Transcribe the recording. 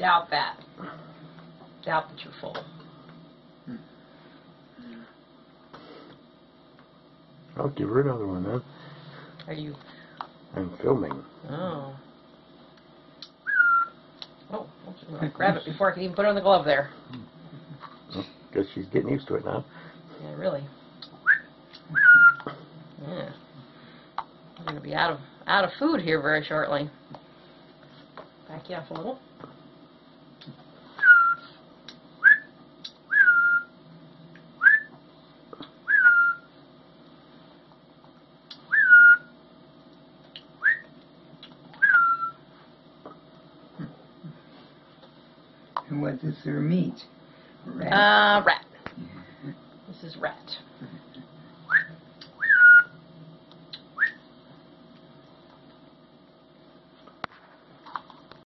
Doubt that. Doubt that you're full. Hmm. I'll give her another one then. Are you? I'm filming. Oh. Oh, I'm gonna grab it before I can even put on the glove there. Guess she's getting used to it now. Yeah, really. Yeah. We're gonna be out of out of food here very shortly. Back you off a little. And what is their meat? Rat? Uh, rat.